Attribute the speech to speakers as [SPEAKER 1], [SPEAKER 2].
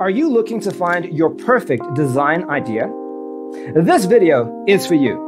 [SPEAKER 1] Are you looking to find your perfect design idea? This video is for you.